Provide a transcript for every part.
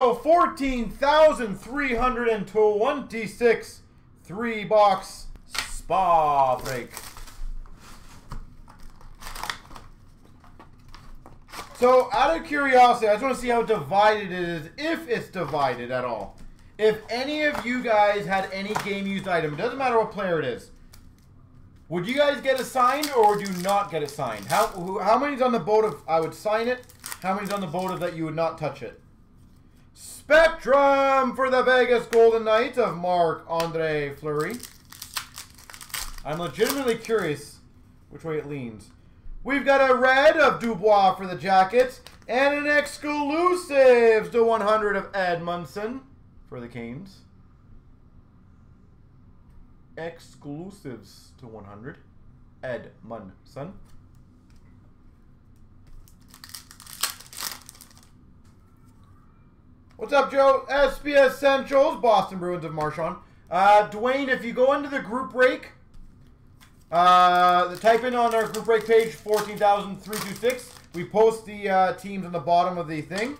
14,326 three box spa break. So, out of curiosity, I just want to see how divided it is, if it's divided at all. If any of you guys had any game used item, it doesn't matter what player it is, would you guys get assigned or you not get assigned? How how many's on the boat of I would sign it? How many's on the boat of that you would not touch it? Spectrum for the Vegas Golden Knights of Marc-Andre Fleury. I'm legitimately curious which way it leans. We've got a red of Dubois for the Jackets. And an exclusives to 100 of Edmundson for the Canes. Exclusives to 100. Edmundson. What's up, Joe? SBS Essentials, Boston Bruins of Marchand. Uh, Dwayne, if you go into the group break, uh, type in on our group break page 14,326. We post the uh, teams on the bottom of the thing.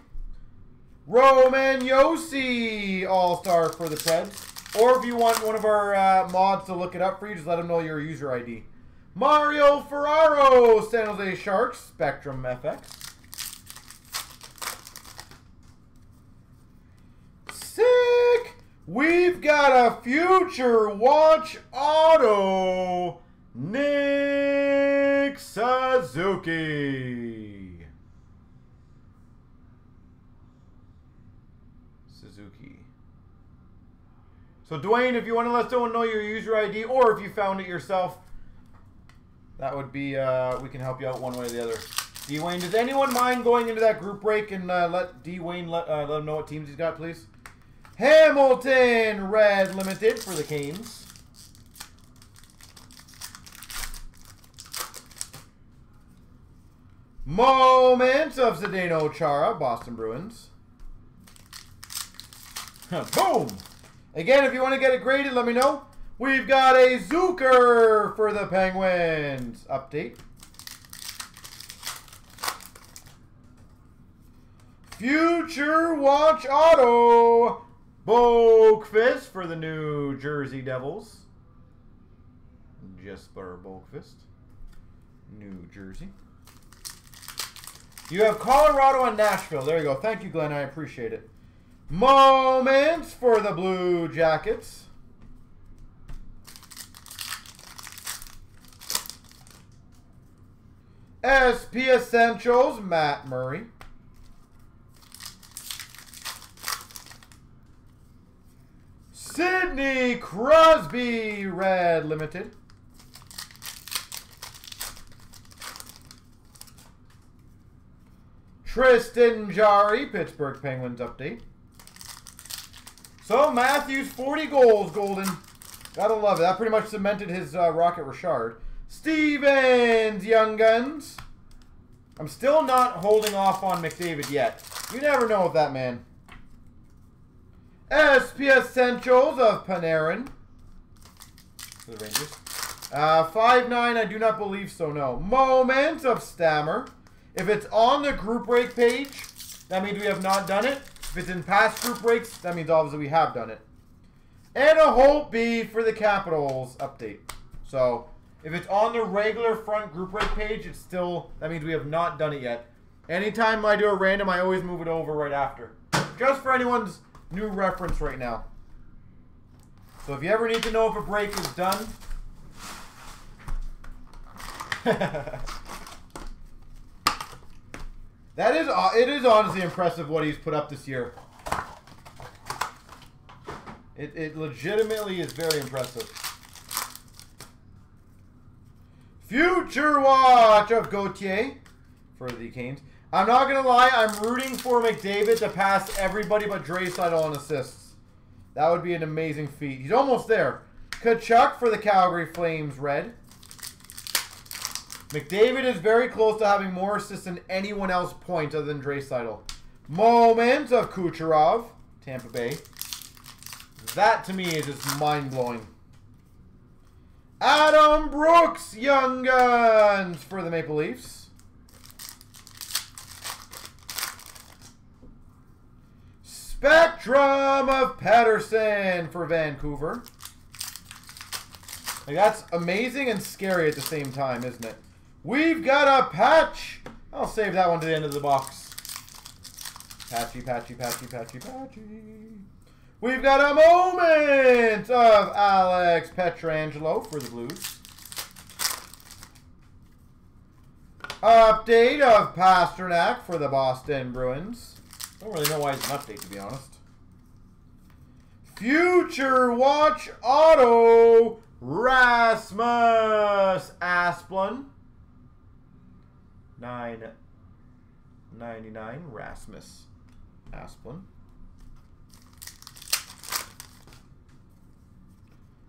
Roman Josi, All-Star for the Preds. Or if you want one of our uh, mods to look it up for you, just let them know your user ID. Mario Ferraro, San Jose Sharks, Spectrum FX. We've got a Future Watch Auto Nick Suzuki. Suzuki. So Dwayne, if you want to let someone know your user ID, or if you found it yourself, that would be, uh, we can help you out one way or the other. Dwayne, does anyone mind going into that group break and uh, let Dwayne let, uh, let him know what teams he's got, please? Hamilton Red Limited for the Canes. Moments of Zdeno Chara, Boston Bruins. Boom! Again, if you want to get it graded, let me know. We've got a Zucker for the Penguins. Update. Future Watch Auto. Boqvist for the New Jersey Devils. Jesper Boqvist. New Jersey. You have Colorado and Nashville. There you go. Thank you, Glenn. I appreciate it. Moments for the Blue Jackets. SP Essentials, Matt Murray. Sidney Crosby, Red Limited. Tristan Jarry, Pittsburgh Penguins update. So Matthews, 40 goals, Golden. Gotta love it. That pretty much cemented his uh, Rocket Richard. Stevens, Young Guns. I'm still not holding off on McDavid yet. You never know with that man. SP Essentials of Panarin. For the Rangers. Uh, 5'9", I do not believe so, no. Moment of Stammer. If it's on the group break page, that means we have not done it. If it's in past group breaks, that means obviously we have done it. And a Hope B for the Capitals update. So, if it's on the regular front group break page, it's still, that means we have not done it yet. Anytime I do a random, I always move it over right after. Just for anyone's new reference right now. So if you ever need to know if a break is done, That is, uh, it is honestly impressive what he's put up this year. It, it legitimately is very impressive. Future Watch of Gauthier for the Canes. I'm not going to lie, I'm rooting for McDavid to pass everybody but Draisaitl on assists. That would be an amazing feat. He's almost there. Tkachuk for the Calgary Flames red. McDavid is very close to having more assists than anyone else point other than Draisaitl. Moment of Kucherov, Tampa Bay. That to me is just mind-blowing. Adam Brooks, Young Guns for the Maple Leafs. Spectrum of Pettersson for Vancouver. Like that's amazing and scary at the same time, isn't it? We've got a patch. I'll save that one to the end of the box. Patchy, patchy, patchy, patchy, patchy. We've got a moment of Alex Pietrangelo for the Blues. Update of Pastrnak for the Boston Bruins. Don't really know why it's an update, to be honest. Future Watch Auto Rasmus Asplund. 999 Rasmus Asplund.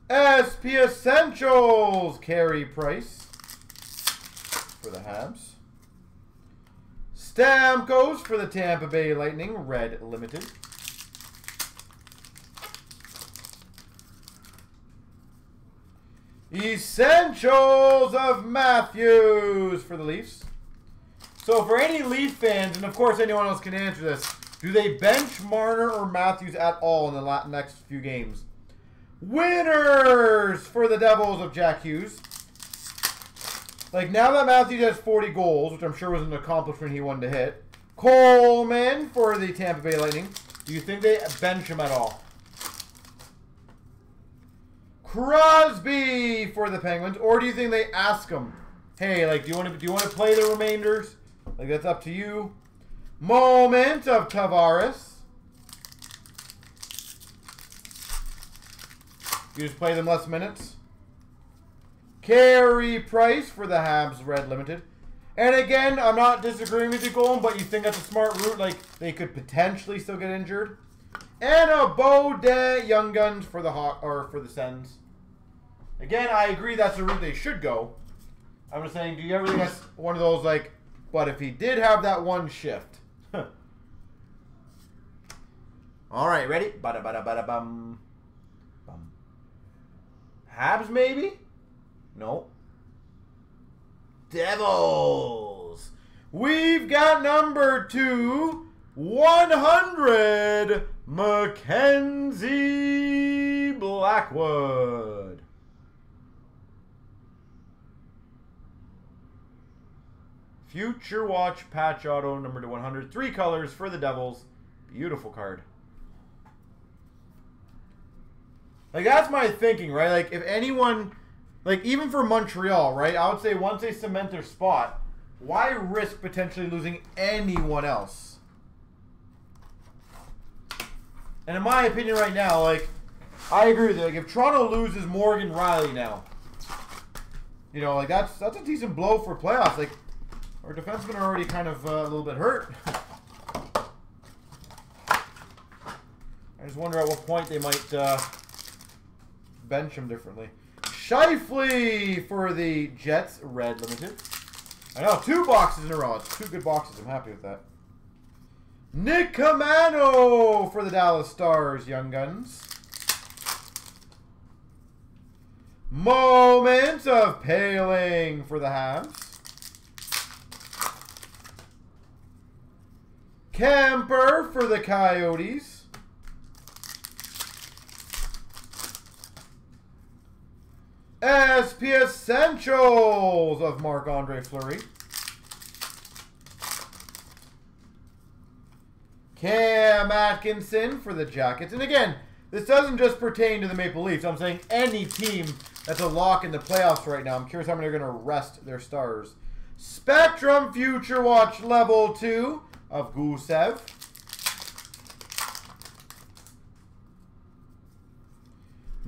SP Essentials Carey Price for the Habs. Stamkos for the Tampa Bay Lightning, Red Limited. Essentials of Matthews for the Leafs. So for any Leaf fans, and of course anyone else can answer this, do they bench Marner or Matthews at all in the next few games? Winners for the Devils of Jack Hughes. Like, now that Matthews has 40 goals, which I'm sure was an accomplishment he wanted to hit. Coleman for the Tampa Bay Lightning. Do you think they bench him at all? Crosby for the Penguins, or do you think they ask him, "Hey, like, do you want to do you want to play the remainders?" Like that's up to you. Moment of Tavares. You just play them less minutes. Carey Price for the Habs Red Limited. And again, I'm not disagreeing with you, Golem, but you think that's a smart route. Like, they could potentially still get injured. And a Baudet Young Guns for the Hawk or for the Sens. Again, I agree that's the route they should go. I'm just saying, do you ever think that's one of those like, but if he did have that one shift. All right, ready? Bada bada bada bum. Bum. Habs maybe? No. Devils. We've got number two, 100, Mackenzie Blackwood. Future Watch Patch Auto number to 100. Three colors for the Devils. Beautiful card. Like, that's my thinking, right? Like, if anyone, like, even for Montreal, right? I would say once they cement their spot, why risk potentially losing anyone else? And in my opinion right now, like, I agree with you. Like, if Toronto loses Morgan Rielly now, you know, like, that's that's a decent blow for playoffs. Like, our defensemen are already kind of uh, a little bit hurt. I just wonder at what point they might uh, bench him differently. Scheifele for the Jets, red limited. I know, two boxes in a row. It's two good boxes. I'm happy with that. Nick Caamano for the Dallas Stars, Young Guns. Moments of Poehling for the Habs. Kuemper for the Coyotes. SP Essentials of Marc-Andre Fleury. Cam Atkinson for the Jackets. And again, this doesn't just pertain to the Maple Leafs. I'm saying any team that's a lock in the playoffs right now. I'm curious how many are going to rest their stars. Spectrum Future Watch Level 2 of Gusev.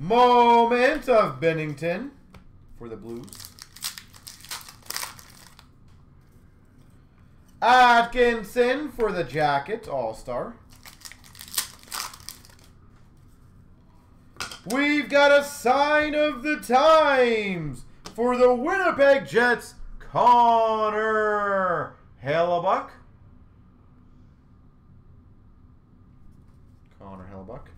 Moment of Binnington for the Blues. Atkinson for the Jackets, All-Star. We've got a sign of the times for the Winnipeg Jets, Connor Hellebuyck. Connor Hellebuyck.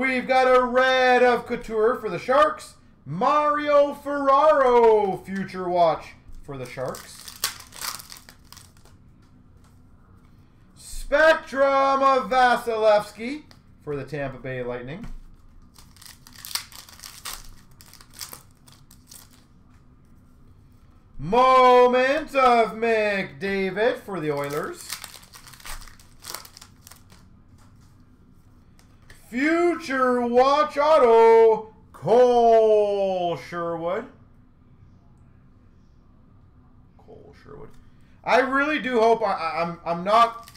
We've got a red of Couture for the Sharks. Mario Ferraro, Future Watch for the Sharks. Spectrum of Vasilevskiy for the Tampa Bay Lightning. Moment of McDavid for the Oilers. Future Watch Auto, Cole Sherwood. Cole Sherwood. I really do hope I, I'm I'm not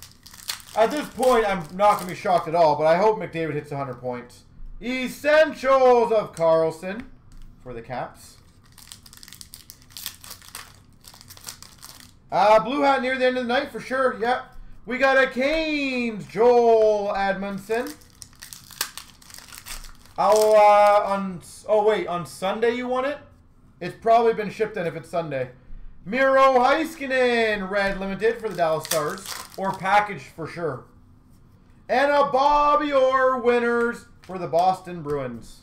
at this point I'm not gonna be shocked at all, but I hope McDavid hits 100 points. Essentials of Carlson for the Caps. Uh, blue hat near the end of the night for sure. Yep. We got a Canes, Joel Edmundson. I'll, uh, on, oh wait, on Sunday you want it? It's probably been shipped in if it's Sunday. Miro Heiskanen, red limited for the Dallas Stars. Or packaged for sure. And a Bobby Orr winners for the Boston Bruins.